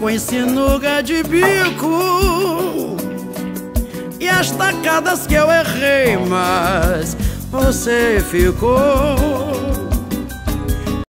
Com sinuga de bico E as tacadas que eu errei Mas você ficou.